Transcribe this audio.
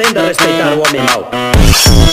Aprenda a respeitar o homem mau.